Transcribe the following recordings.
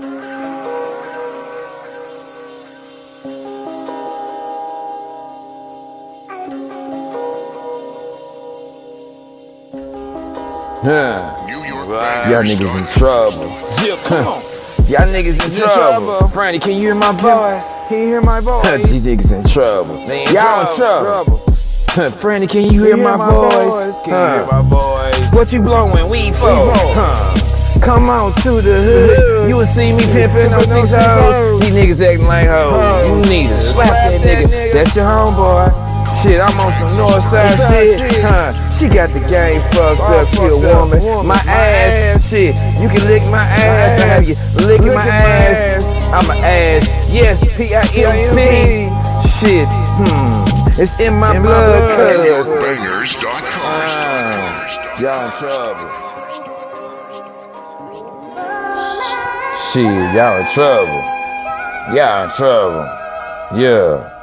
Yeah, Y'all niggas in trouble. Y'all niggas in trouble. Franny, can you hear my voice? Can you hear my voice? These niggas in trouble. Y'all in trouble. Franny, can you hear my voice? Can you hear my voice? What you blowing? We for? For? Huh. Come on to the hood. You will see me pimping no six hoes. These niggas acting like hoes. You need to slap that nigga. That's your homeboy. Shit, I'm on some north side shit. Huh. She got the game fucked up. She a woman. My ass. Shit. You can lick my ass. I have you licking my ass. I'm an ass. Yes, P-I-M-P. Shit. Hmm. It's in my blood, cuz. NewYorkBangers.com. Y'all in trouble. Shit, y'all in trouble. Y'all in trouble. Yeah.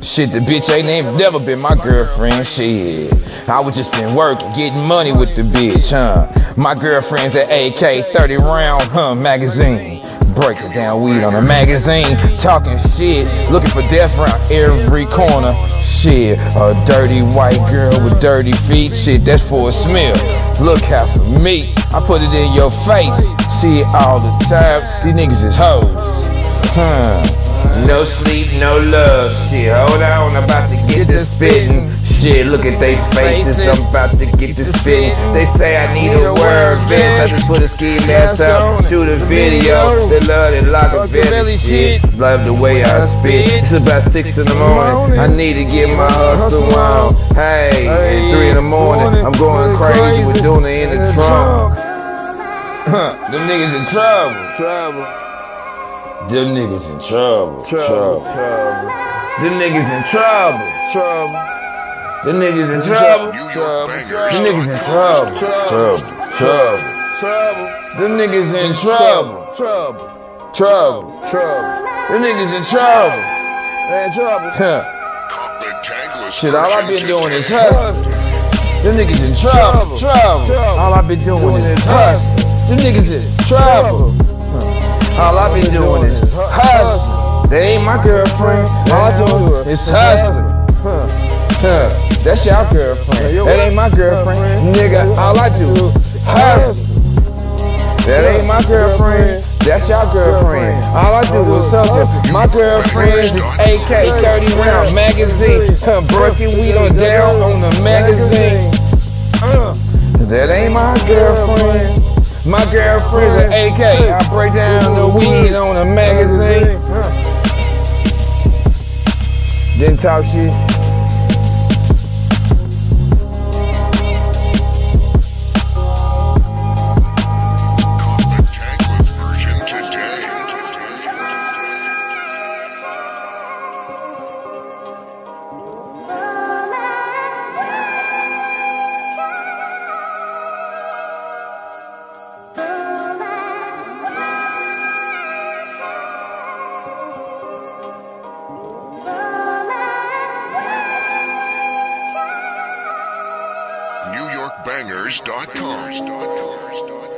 Shit, the bitch ain't ain't never been my girlfriend. Shit. I was just been working, getting money with the bitch, huh? My girlfriend's at AK 30 round, huh? Magazine. Breaking down weed on a magazine, talking shit, looking for death around every corner. Shit, a dirty white girl with dirty feet, shit, that's for a smell. Look out for me, I put it in your face. See it all the time, these niggas is hoes. Huh. No sleep, no love. Shit, hold on, I'm about to get to spitting. Shit, look at they faces, I'm about to get to spitting. They say I need a word vest. I just put a ski mask up, shoot a video. They love it like a belly shit. Love the way I spit. It's about six in the morning. I need to get my hustle on. Hey, three in the morning, I'm going crazy with Duna in the trunk. Huh, them niggas in trouble. Trouble. Them niggas in trouble. Trouble. Trouble. Trouble. Them niggas in trouble. Trouble. Them niggas in trouble. NewYorkBangers.com. Them niggas in trouble. Trouble. Trouble. Trouble. Them niggas in trouble. Trouble. Trouble. Trouble. Them niggas in trouble. They in trouble. Shit, all I've been doing is today. hustling. Them niggas in trouble. Trouble. Trouble. All I've been doing is hustling. Them niggas is trouble. Huh. All I've been doing is hustling. They ain't my girlfriend. All I do is hustling. Huh. That's your girlfriend. That ain't my girlfriend. Nigga, all I do is hustle. That ain't my girlfriend. That's your girlfriend. All I do is hustle. My girlfriend is AK 30 round magazine. Huh, breaking weed on down on the magazine. That ain't my girlfriend. My girlfriend's an AK. I break down the weed on a magazine. Didn't talk shit. NewYorkBangers.com.